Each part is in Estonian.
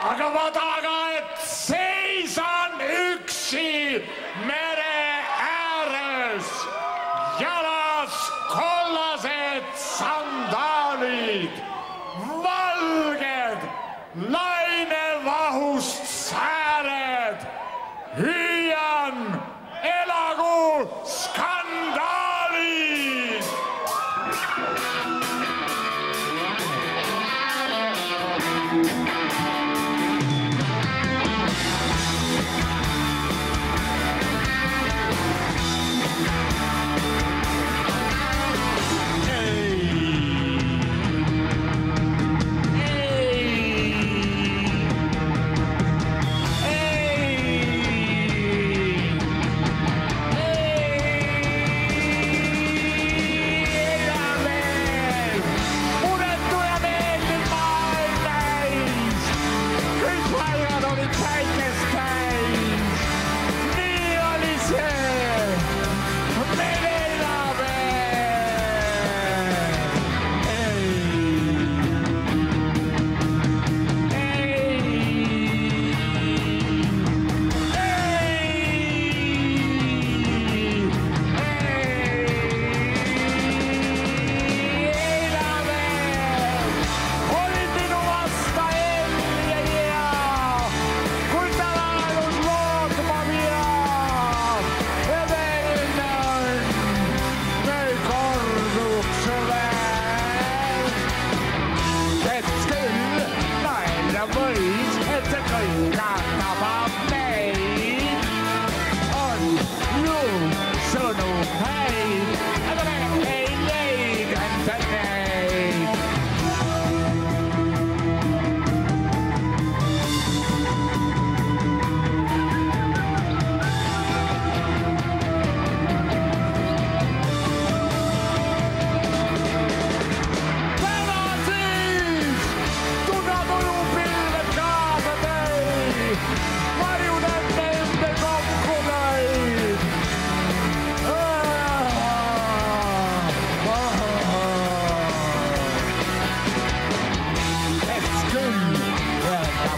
aga ma taga, et seisan üksi mere ääres, jalas kollased sandaalid, valged lainevahust sääred país é ser candidato.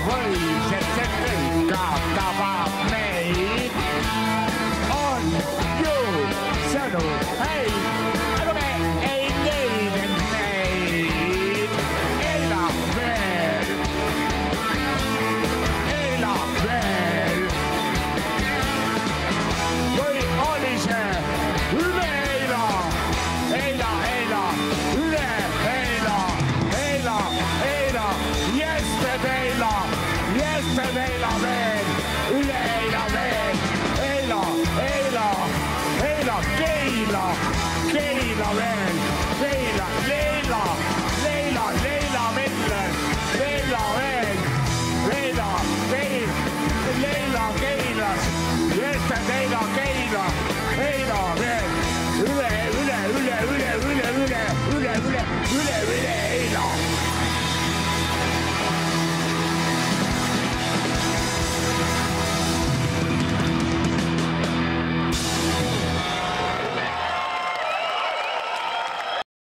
Wave, c'est cette Keila, Keila, Keila veel, Keila, Leila, Leila, Leila Miller, Leila veel, Leila, Keila, Leila Keilas, Jesse Leila Keila, Leila veel, üle, üle, üle, üle, üle, üle, üle, üle, üle, üle.